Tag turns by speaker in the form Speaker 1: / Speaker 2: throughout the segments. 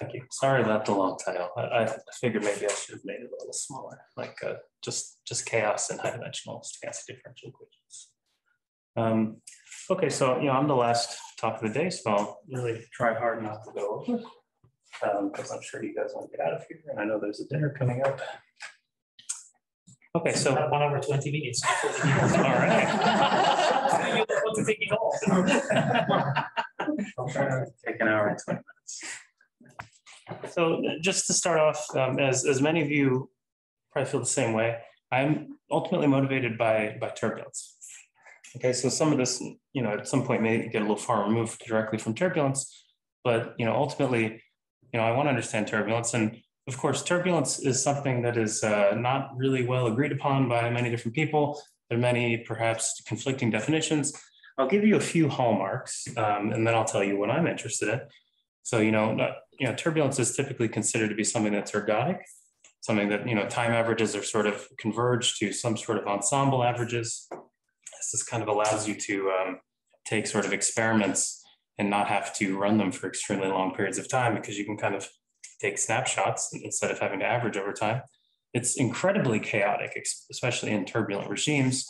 Speaker 1: Thank you. Sorry about the long title. I, I figured maybe I should have made it a little smaller, like uh, just just chaos and high dimensional stochastic differential equations. Um, okay, so you know I'm the last talk of the day, so I'll really try hard not to go over because um, I'm sure you guys want to get out of here, and I know there's a dinner coming up. Okay, so
Speaker 2: one hour, 20 minutes.
Speaker 1: all right.
Speaker 2: You want to take it all.
Speaker 1: I'll try to take an hour and 20 minutes. So just to start off, um, as, as many of you probably feel the same way, I'm ultimately motivated by, by turbulence. Okay, so some of this, you know, at some point may get a little far removed directly from turbulence, but, you know, ultimately, you know, I want to understand turbulence. And of course, turbulence is something that is uh, not really well agreed upon by many different people. There are many perhaps conflicting definitions. I'll give you a few hallmarks, um, and then I'll tell you what I'm interested in. So, you know, not, you know, turbulence is typically considered to be something that's ergodic, something that, you know, time averages are sort of converged to some sort of ensemble averages. This just kind of allows you to um, take sort of experiments and not have to run them for extremely long periods of time because you can kind of take snapshots instead of having to average over time. It's incredibly chaotic, especially in turbulent regimes,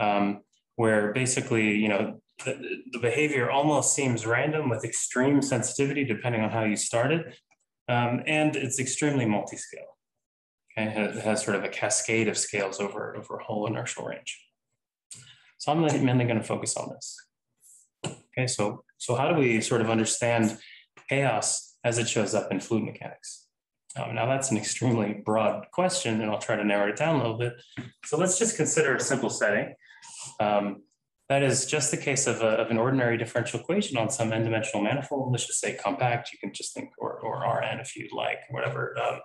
Speaker 1: um, where basically, you know, the, behavior almost seems random with extreme sensitivity depending on how you started. Um, and it's extremely multi-scale. Okay, it has, it has, sort of a cascade of scales over, over a whole inertial range. So I'm mainly going to focus on this. Okay, so, so how do we sort of understand chaos as it shows up in fluid mechanics? Um, now that's an extremely broad question and I'll try to narrow it down a little bit. So let's just consider a simple setting. Um, that is just the case of, a, of an ordinary differential equation on some n-dimensional manifold. Let's just say compact. You can just think or, or Rn if you'd like, whatever. Um,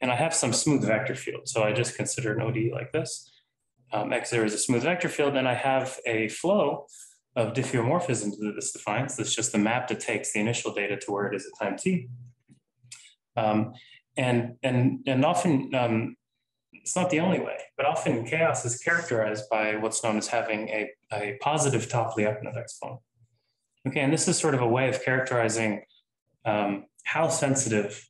Speaker 1: and I have some smooth vector field. So I just consider an OD like this. Um, X0 is a smooth vector field, and I have a flow of diffeomorphism that this defines. That's just the map that takes the initial data to where it is at time t. Um, and, and, and often um, it's not the only way, but often chaos is characterized by what's known as having a, a positive top Lyapunov exponent. Okay, and this is sort of a way of characterizing um, how sensitive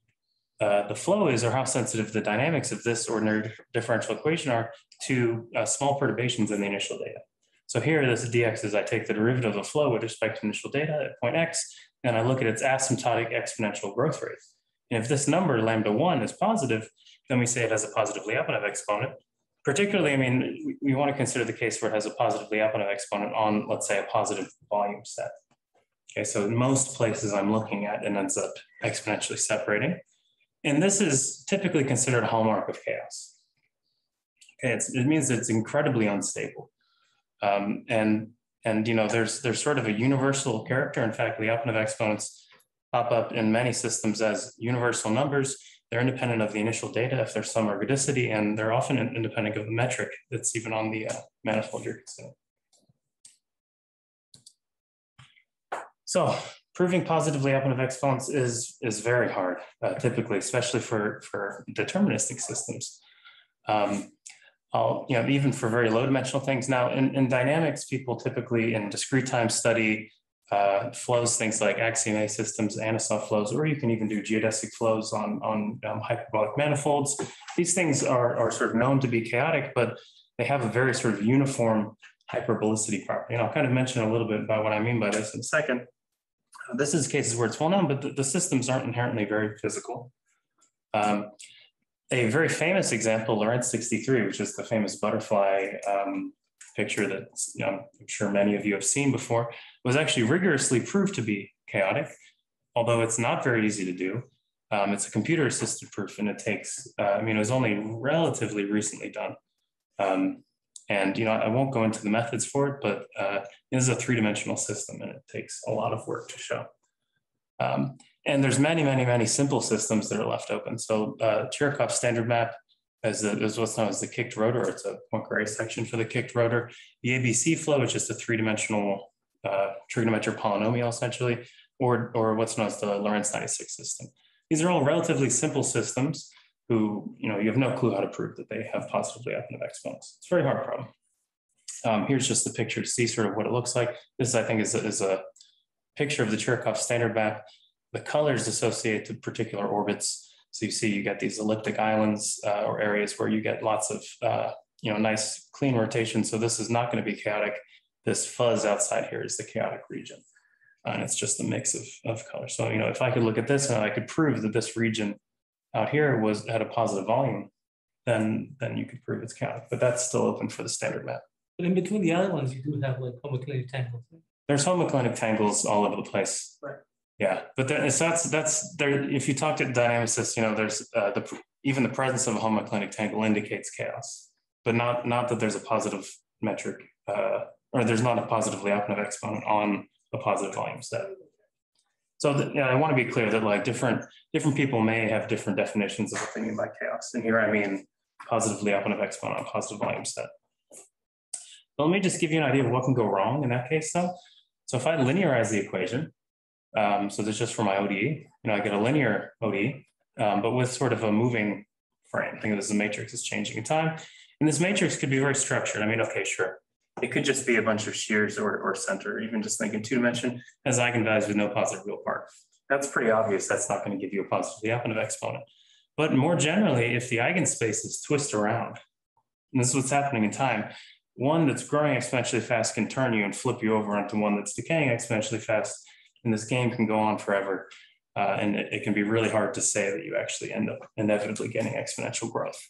Speaker 1: uh, the flow is or how sensitive the dynamics of this ordinary differential equation are to uh, small perturbations in the initial data. So here, this dx is I take the derivative of the flow with respect to initial data at point x, and I look at its asymptotic exponential growth rate. And if this number, lambda 1, is positive, then we say it has a positive Lyapunov exponent. Particularly, I mean, we, we want to consider the case where it has a positive Lyapunov exponent on, let's say, a positive volume set. Okay, so in most places I'm looking at, it ends up exponentially separating. And this is typically considered a hallmark of chaos. Okay, it means it's incredibly unstable. Um, and, and, you know, there's, there's sort of a universal character. In fact, the Lyapunov exponents pop up in many systems as universal numbers they're independent of the initial data if there's some ergodicity, and they're often independent of the metric that's even on the uh, manifold you're considering. So proving positively Lyapunov exponents is, is very hard, uh, typically, especially for, for deterministic systems. Um, I'll, you know, even for very low dimensional things. Now, in, in dynamics, people typically in discrete time study uh, flows, things like axiom A systems, Anosov flows, or you can even do geodesic flows on, on um, hyperbolic manifolds. These things are, are sort of known to be chaotic, but they have a very sort of uniform hyperbolicity property. And I'll kind of mention a little bit about what I mean by this in a second. This is cases where it's well known, but the, the systems aren't inherently very physical. Um, a very famous example, Lorenz 63, which is the famous butterfly um, picture that I'm sure many of you have seen before, was actually rigorously proved to be chaotic, although it's not very easy to do. Um, it's a computer assisted proof and it takes, uh, I mean, it was only relatively recently done. Um, and, you know, I won't go into the methods for it, but uh, this is a three dimensional system and it takes a lot of work to show. Um, and there's many, many, many simple systems that are left open. So uh, standard map as, a, as what's known as the kicked rotor. It's a Poincare section for the kicked rotor. The ABC flow which is just a three-dimensional uh, trigonometric polynomial, essentially, or, or what's known as the Lorenz 96 system. These are all relatively simple systems who, you know, you have no clue how to prove that they have positively Lyapunov exponents. It's a very hard problem. Um, here's just a picture to see sort of what it looks like. This, I think, is a, is a picture of the Chirikov standard map. the colors associate to particular orbits. So you see you get these elliptic islands uh, or areas where you get lots of, uh, you know, nice clean rotation. So this is not going to be chaotic. This fuzz outside here is the chaotic region. And it's just a mix of, of colors. So, you know, if I could look at this and I could prove that this region out here was had a positive volume, then then you could prove it's chaotic. But that's still open for the standard map.
Speaker 2: But in between the islands, you do have like homoclinic tangles.
Speaker 1: There's homoclinic tangles all over the place.
Speaker 2: Right.
Speaker 1: Yeah, but so that's that's there. If you talk to dynamicists, you know, there's uh, the even the presence of a homoclinic tangle indicates chaos, but not not that there's a positive metric uh, or there's not a positive Lyapunov exponent on a positive volume set. So the, I want to be clear that like different different people may have different definitions of what they mean by chaos, and here I mean positive Lyapunov exponent on positive volume set. But let me just give you an idea of what can go wrong in that case, though. So if I linearize the equation, um, so this is just for my ODE. You know, I get a linear ODE, um, but with sort of a moving frame. Think of this as a matrix is changing in time. And this matrix could be very structured. I mean, okay, sure. It could just be a bunch of shears or, or center, even just thinking two dimension as eigenvalues with no positive real part. That's pretty obvious. That's not going to give you a positive Lyapunov exponent. But more generally, if the eigenspaces twist around, and this is what's happening in time, one that's growing exponentially fast can turn you and flip you over onto one that's decaying exponentially fast and this game can go on forever. Uh, and it, it, can be really hard to say that you actually end up inevitably getting exponential growth.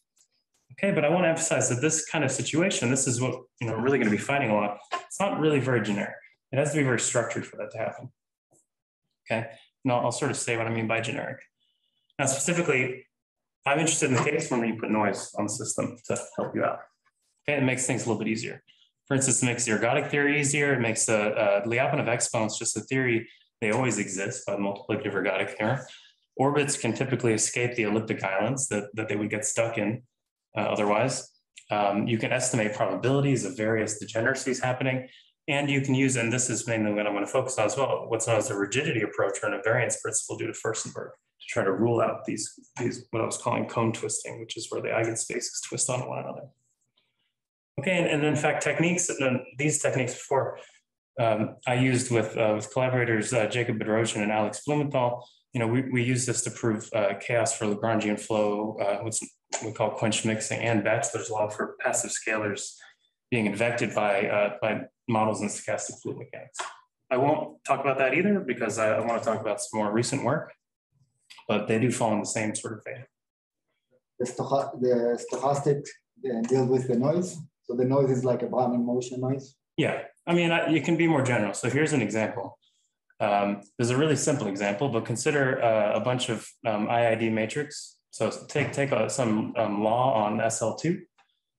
Speaker 1: Okay, but I want to emphasize that this kind of situation, this is what you know, we're really going to be fighting a lot. It's not really very generic. It has to be very structured for that to happen. Okay, and I'll, sort of say what I mean by generic. Now, specifically, I'm interested in the case when you put noise on the system to help you out. Okay, it makes things a little bit easier. For instance, it makes the ergodic theory easier. It makes the uh, Lyapunov exponents just a theory they always exist by multiplicative ergodic theorem. Orbits can typically escape the elliptic islands that, that they would get stuck in uh, otherwise. Um, you can estimate probabilities of various degeneracies happening. And you can use, and this is mainly what I'm going to focus on as well, what's known as a rigidity approach or an invariance principle due to Furstenberg to try to rule out these, these what I was calling cone twisting, which is where the eigenspaces twist on one another. Okay, and, and in fact, techniques, and these techniques before um, I used with uh, with collaborators uh, Jacob Bedrossian and Alex Blumenthal. You know, we, we use this to prove uh, chaos for Lagrangian flow, uh, what's we call quench mixing, and Batchelor's law for passive scalars being advected by uh, by models in stochastic fluid mechanics. I won't talk about that either because I, I want to talk about some more recent work, but they do fall in the same sort of vein.
Speaker 3: The, stoch the stochastic uh, deals with the noise. So the noise is like a Brownian motion noise.
Speaker 1: Yeah, I mean, you can be more general. So here's an example. Um, there's a really simple example, but consider uh, a bunch of um, IID matrix. So take take a, some um, law on SL2,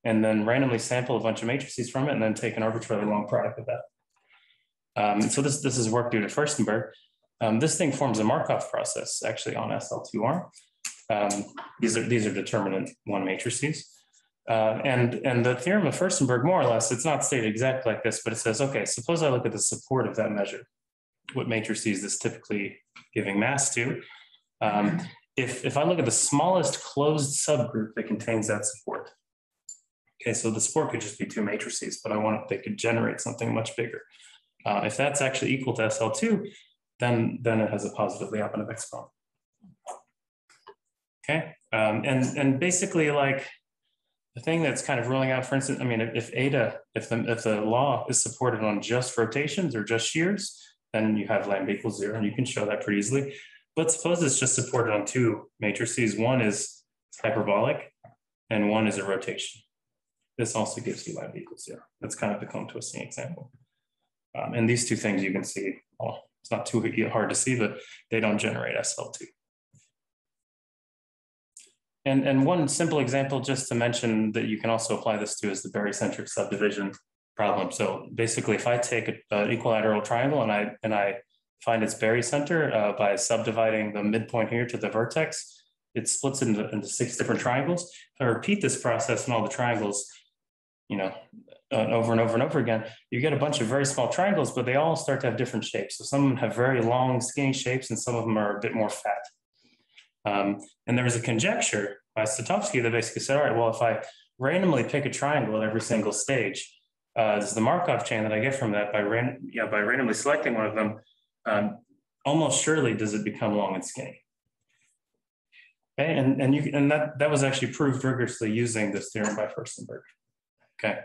Speaker 1: and then randomly sample a bunch of matrices from it, and then take an arbitrarily long product of that. Um, so this this is work due to Furstenberg. Um, this thing forms a Markov process actually on SL2R. Um, these are these are determinant one matrices. Uh, and, and the theorem of Furstenberg, more or less, it's not stated exactly like this, but it says, okay, suppose I look at the support of that measure, what matrices this typically giving mass to. Um, if, if I look at the smallest closed subgroup that contains that support, okay, so the support could just be two matrices, but I want they could generate something much bigger. Uh, if that's actually equal to SL2, then, then it has a positive Lyapunov exponent. Okay, um, and, and basically like the thing that's kind of ruling out, for instance, I mean, if, eta, if the if the law is supported on just rotations or just shears, then you have lambda equals zero, and you can show that pretty easily. But suppose it's just supported on two matrices. One is hyperbolic, and one is a rotation. This also gives you lambda equals zero. That's kind of the cone twisting example. Um, and these two things you can see, well, it's not too hard to see, but they don't generate SL2. And, and one simple example just to mention that you can also apply this to is the barycentric subdivision problem. So basically, if I take an equilateral triangle and I and I find its barycenter uh, by subdividing the midpoint here to the vertex, it splits into, into six different triangles. If I repeat this process in all the triangles, you know, uh, over and over and over again, you get a bunch of very small triangles, but they all start to have different shapes. So some of them have very long, skinny shapes, and some of them are a bit more fat. Um, and there was a conjecture by Satovsky that basically said, all right, well, if I randomly pick a triangle at every single stage, uh, this is the Markov chain that I get from that by, ran, by randomly selecting one of them, um, almost surely does it become long and skinny. Okay, and, and you and that that was actually proved rigorously using this theorem by Furstenberg. Okay,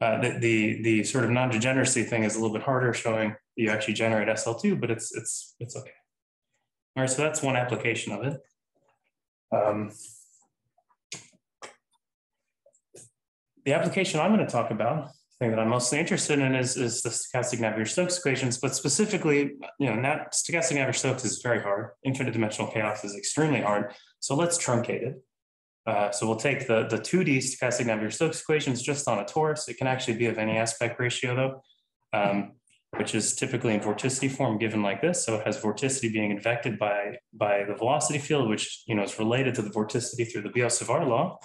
Speaker 1: uh, the, the the sort of non-degeneracy thing is a little bit harder, showing you actually generate SL2, but it's it's it's okay. All right, so that's one application of it. Um, the application I'm going to talk about, the thing that I'm mostly interested in, is, is the stochastic Navier-Stokes equations, but specifically, you know, not, stochastic Navier-Stokes is very hard. Infinite dimensional chaos is extremely hard. So let's truncate it. Uh, so we'll take the, the 2D stochastic Navier-Stokes equations just on a torus. It can actually be of any aspect ratio though, um, which is typically in vorticity form given like this. So it has vorticity being advected by, by the velocity field, which you know is related to the vorticity through the Biot-Savart law.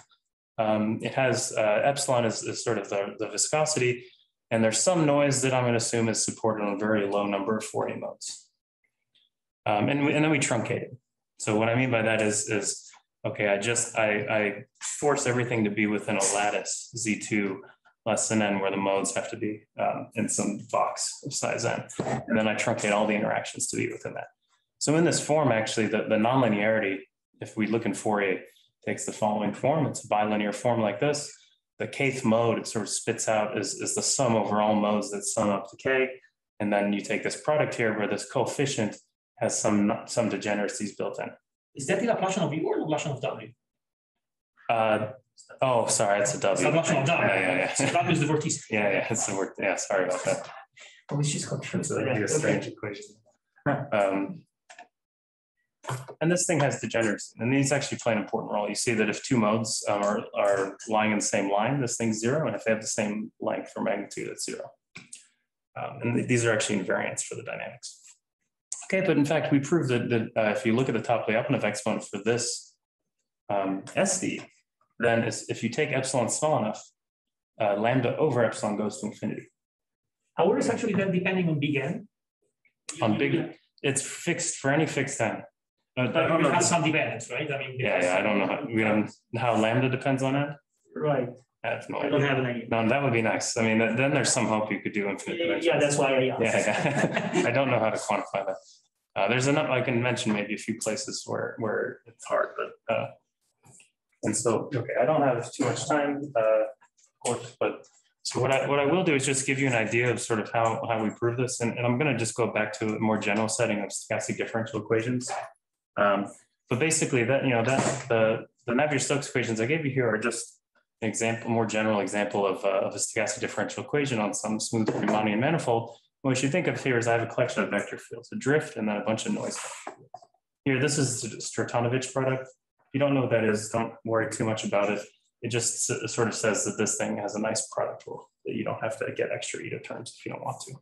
Speaker 1: Um, it has uh, epsilon is, sort of the, the viscosity, and there's some noise that I'm going to assume is supported on a very low number of Fourier modes. Um, and, we, and then we truncate it. So what I mean by that is, is okay, I just, I, I force everything to be within a lattice Z2 less than n where the modes have to be um, in some box of size n. And then I truncate all the interactions to be within that. So in this form, actually, the, the nonlinearity, if we look in Fourier, takes the following form. It's a bilinear form like this. The kth mode it sort of spits out is, is the sum over all modes that sum up to k. And then you take this product here where this coefficient has some some degeneracies built in.
Speaker 2: Is that the Laplacian of U or Laplacian of W?
Speaker 1: Uh, oh, sorry, it's a W.
Speaker 2: It's Laplacian of W.
Speaker 1: Yeah, yeah, yeah.
Speaker 2: So W is the vorticity.
Speaker 1: Yeah, yeah, it's the word. Yeah, sorry about that.
Speaker 2: I was just confused.
Speaker 1: It's a, a strange
Speaker 2: okay.
Speaker 1: equation. Um, and this thing has degeneracy, and these actually play an important role. You see that if two modes um, are, are lying in the same line, this thing's zero, and if they have the same length or magnitude, it's zero. Um, and th- these are actually invariants for the dynamics. Okay, but in fact, we proved that, that uh, if you look at the top Lyapunov exponent for this um, SD, then if you take epsilon small enough, uh, lambda over epsilon goes to infinity.
Speaker 2: Our is actually then depending on big N.
Speaker 1: On big, it's fixed for any fixed n. Uh,
Speaker 2: But it
Speaker 1: no,
Speaker 2: some dependence, right? I mean.
Speaker 1: Yeah, yeah, I don't know how, we don't, how lambda depends on it.
Speaker 2: Right,
Speaker 1: I have no
Speaker 2: I don't have an idea.
Speaker 1: No, that would be nice. I mean, th- then there's some hope you could do infinite dimensions.
Speaker 2: Yeah, that's why I asked.
Speaker 1: Yeah, yeah. I don't know how to quantify that. Uh, there's enough, I can mention maybe a few places where, where it's hard, but, uh, and so, okay, I don't have too much time, uh, of course, but, so what I, what I will do is just give you an idea of sort of how, how we prove this, and, and I'm gonna just go back to a more general setting of stochastic differential equations. Um, but basically that, you know, that, the, the Navier-Stokes equations I gave you here are just an example, more general example of, uh, of a stochastic differential equation on some smooth Riemannian manifold. What you should think of here is I have a collection of vector fields, a drift and then a bunch of noise. Here, this is the Stratonovich product. You don't know what that is, don't worry too much about it. It just sort of says that this thing has a nice product rule, that you don't have to get extra Itô terms if you don't want to.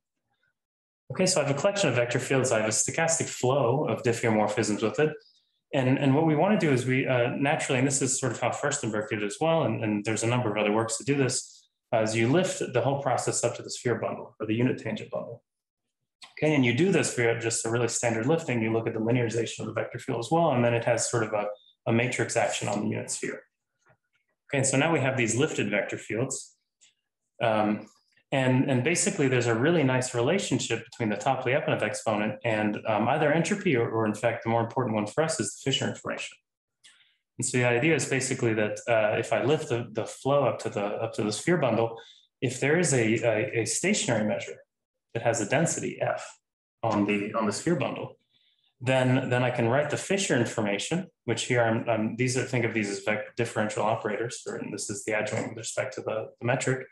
Speaker 1: Okay, so I have a collection of vector fields. I have a stochastic flow of diffeomorphisms with it. And, and what we want to do is we uh, naturally, and this is sort of how Furstenberg did it as well, and, and there's a number of other works to do this, as you lift the whole process up to the sphere bundle or the unit tangent bundle. Okay, and you do this for just a really standard lifting. You look at the linearization of the vector field as well, and then it has sort of a, a matrix action on the unit sphere. Okay, so now we have these lifted vector fields. Um, and, and basically, there's a really nice relationship between the top Lyapunov exponent and um, either entropy or, or, in fact, the more important one for us is the Fisher information. And so the idea is basically that uh, if I lift the, the flow up to the up to the sphere bundle, if there is a, a, a stationary measure that has a density f on the on the sphere bundle, then then I can write the Fisher information, which here I'm, I'm these are think of these as differential operators, or and this is the adjoint with respect to the, the metric,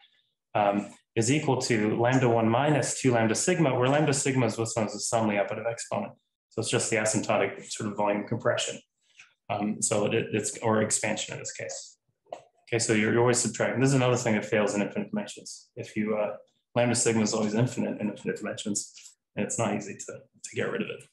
Speaker 1: um, is equal to lambda one minus two lambda sigma, where lambda sigma is what's known as the sum Lyapunov exponent. So it's just the asymptotic sort of volume compression. Um, so it, it's or expansion in this case. Okay, so you're, you're always subtracting. This is another thing that fails in infinite dimensions. If you uh, lambda sigma is always infinite in infinite dimensions, and it's not easy to, to get rid of it.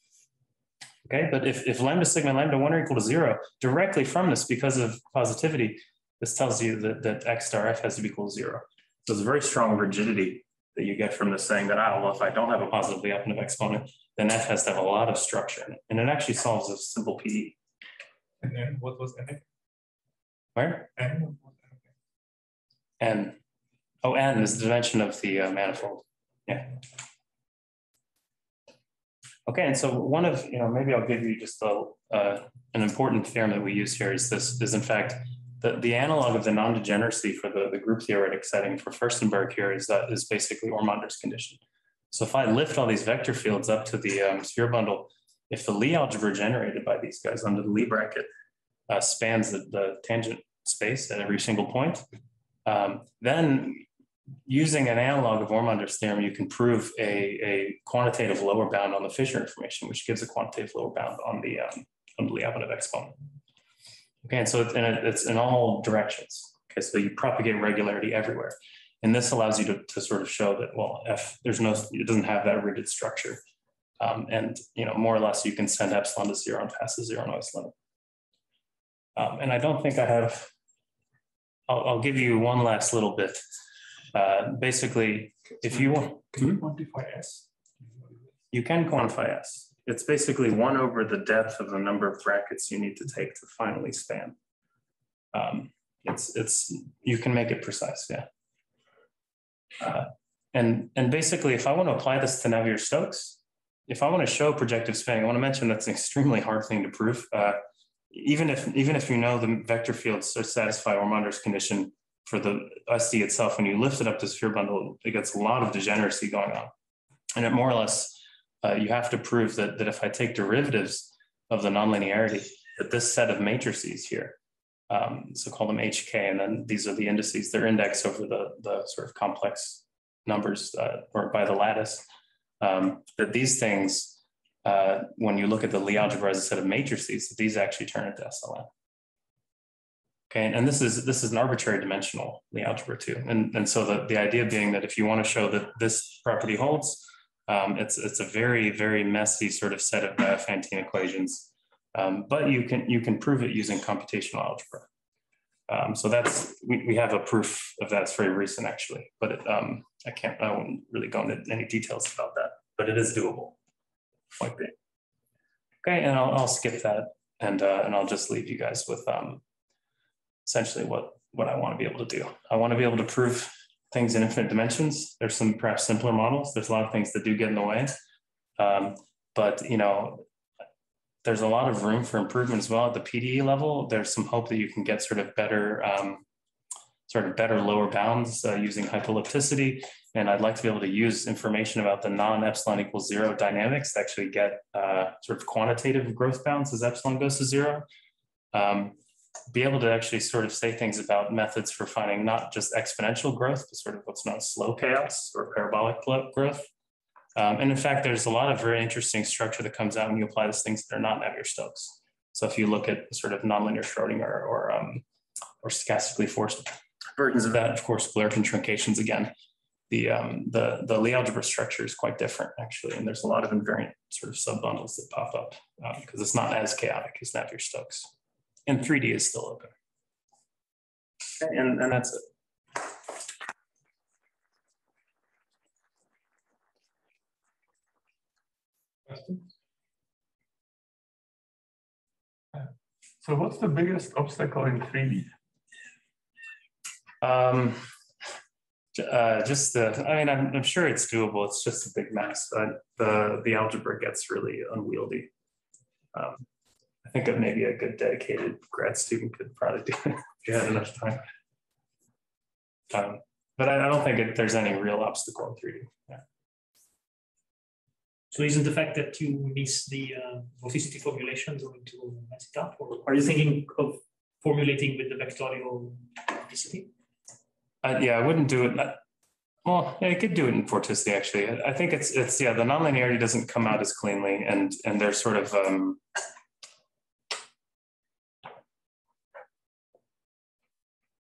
Speaker 1: Okay, but if, if lambda sigma and lambda one are equal to zero, directly from this, because of positivity, this tells you that, that x star f has to be equal to zero. So it's a very strong rigidity that you get from this saying that, ah, well, if I don't have a positive Lyapunov exponent, then f has to have a lot of structure in it. And it actually solves a simple PE.
Speaker 4: And then what was N?
Speaker 1: Where?
Speaker 4: N?
Speaker 1: N. Oh, N is the dimension of the uh, manifold. Yeah. Okay, and so one of, you know, maybe I'll give you just uh, an important theorem that we use here is this, is in fact, the, the analog of the non-degeneracy for the, the group theoretic setting for Furstenberg here is that is basically Hörmander's condition. So if I lift all these vector fields up to the um, sphere bundle, if the Lie algebra generated by these guys under the Lie bracket uh, spans the, the tangent space at every single point, um, then using an analog of Hörmander's theorem, you can prove a, a quantitative lower bound on the Fisher information, which gives a quantitative lower bound on the um, on the Lyapunov exponent. Okay, and so it's, and it, it's in all directions. Okay, so you propagate regularity everywhere. And this allows you to, to sort of show that, well, F, there's no, it doesn't have that rigid structure. Um, and, you know, more or less you can send epsilon to zero and pass the zero noise limit. Um, and I don't think I have, I'll, I'll give you one last little bit. Uh, basically, if you want,
Speaker 4: Can you quantify S?
Speaker 1: you can quantify S. It's basically one over the depth of the number of brackets you need to take to finally span. Um, it's, it's, you can make it precise, yeah. Uh, and, and basically, if I want to apply this to Navier-Stokes, if I want to show projective spanning, I want to mention that's an extremely hard thing to prove. Uh, even if even if you know the vector fields satisfy Hörmander's condition for the SD itself, when you lift it up to sphere bundle, it gets a lot of degeneracy going on. And it more or less, uh, you have to prove that, that if I take derivatives of the nonlinearity, that this set of matrices here, um, so call them HK, and then these are the indices, they're indexed over the, the sort of complex numbers uh, or by the lattice, um, that these things uh, when you look at the Lie algebra as a set of matrices, that these actually turn into SLN. Okay, and this is this is an arbitrary dimensional Lie algebra too, and and so the the idea being that if you want to show that this property holds, um, it's it's a very very messy sort of set of Diophantine equations, um, but you can you can prove it using computational algebra. Um, so that's we, we have a proof of that. It's very recent actually, but it, um, I can't I won't really go into any details about that, but it is doable. Okay, and I'll, I'll skip that and uh, and I'll just leave you guys with um, essentially what what I want to be able to do. I want to be able to prove things in infinite dimensions. There's some perhaps simpler models. There's a lot of things that do get in the way, um, but you know, there's a lot of room for improvement as well at the PDE level. There's some hope that you can get sort of better um, sort of better lower bounds uh, using hypoellipticity. And I'd like to be able to use information about the non-epsilon equals zero dynamics to actually get uh, sort of quantitative growth bounds as epsilon goes to zero. Um, be able to actually sort of say things about methods for finding not just exponential growth, but sort of what's known as slow chaos or parabolic growth. Um, and in fact, there's a lot of very interesting structure that comes out when you apply these things that are not Navier-Stokes. So if you look at sort of nonlinear Schrodinger or, um, or stochastically forced versions of that, of course, Galerkin truncations again. The, um, the, the Lie algebra structure is quite different actually, and there's a lot of invariant sort of subbundles that pop up because um, it's not as chaotic as Navier-Stokes. And 3D is still open. Okay, and, and that's it.
Speaker 4: So what's the biggest obstacle in 3D?
Speaker 1: Um, uh, just the, I mean, I'm, I'm sure it's doable. It's just a big mess. But the the algebra gets really unwieldy. Um, I think of maybe a good dedicated grad student could probably do it if you had enough time. Um, but I, I don't think it, there's any real obstacle in 3D. Yeah.
Speaker 2: So isn't the fact that you miss the uh, velocity formulation going to mess it up, or are you thinking of formulating with the vectorial velocity?
Speaker 1: Uh, yeah, I wouldn't do it. Well, yeah, I could do it in vorticity actually. I, I think it's it's yeah, the nonlinearity doesn't come out as cleanly, and and there's sort of um,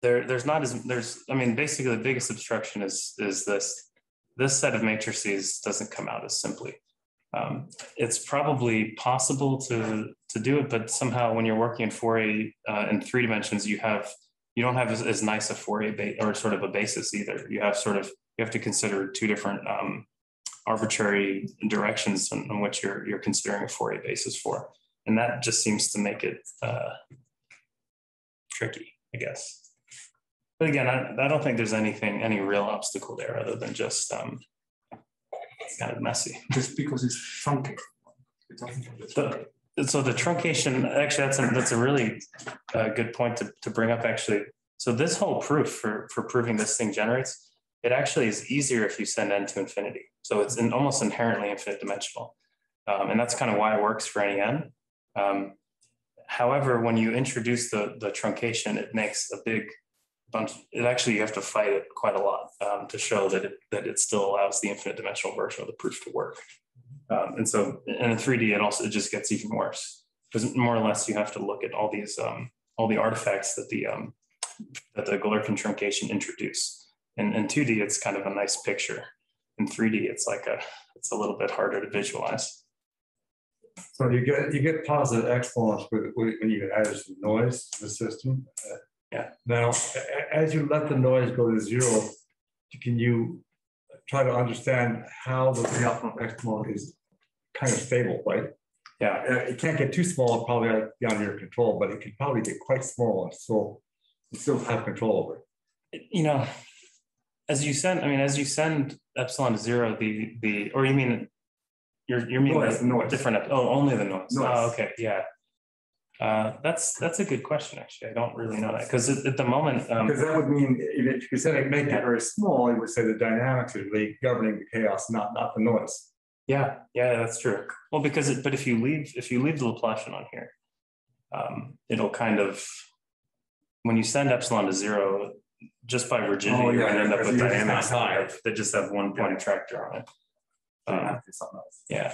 Speaker 1: there there's not as there's I mean basically the biggest obstruction is is this this set of matrices doesn't come out as simply. Um, it's probably possible to to do it, but somehow when you're working in Fourier uh, in three dimensions, you have you don't have as, as nice a Fourier ba- or sort of a basis either. You have sort of you have to consider two different um, arbitrary directions in, in, which you're you're considering a basis for, and that just seems to make it uh, tricky, I guess. But again, I, I, don't think there's anything any real obstacle there other than just um, it's kind of messy.
Speaker 4: Just because it's funky.
Speaker 1: The- So the truncation, actually, that's a, that's a really uh, good point to, to bring up, actually. So this whole proof for, for proving this thing generates, it actually is easier if you send n to infinity. So it's in, almost inherently infinite dimensional. Um, and that's kind of why it works for any n. Um, however, when you introduce the, the truncation, it makes a big bunch, it actually, you have to fight it quite a lot um, to show that it, that it still allows the infinite dimensional version of the proof to work. Um, and so in a 3D, it also, it just gets even worse. Because more or less you have to look at all these, um, all the artifacts that the, um, that the Galerkin truncation introduce. In, in 2D, it's kind of a nice picture. In 3D, it's like a, it's a little bit harder to visualize.
Speaker 5: So you get, you get positive exponents when you add some noise to the system.
Speaker 1: Yeah.
Speaker 5: Now, a- as you let the noise go to zero, can you try to understand how the Gaussian exponent is kind of stable, right?
Speaker 1: Yeah,
Speaker 5: Uh, It can't get too small, probably beyond your control, but it can probably get quite small, so you still have control over it.
Speaker 1: you know, as you send, I mean, as you send epsilon to zero, the, the, or you mean, you're, you're meaning
Speaker 5: Noise,
Speaker 1: the
Speaker 5: noise.
Speaker 1: different, oh, only the noise. Oh, okay, yeah. Uh, that's, that's a good question, actually. I don't really know that, because at, at the moment, um,
Speaker 5: Because that would mean, if you said it make it very small, it would say the dynamics is really governing the chaos, not, not the noise.
Speaker 1: yeah, yeah, that's true. Well, because, it- but if you leave, if you leave the Laplacian on here, um, it'll kind of, when you send epsilon to zero, just by rigidity,
Speaker 5: Oh,
Speaker 1: you're gonna end up with dynamics
Speaker 5: not
Speaker 1: that
Speaker 5: high.
Speaker 1: that just have one point attractor on it. Um,
Speaker 5: have to do something else.
Speaker 1: yeah.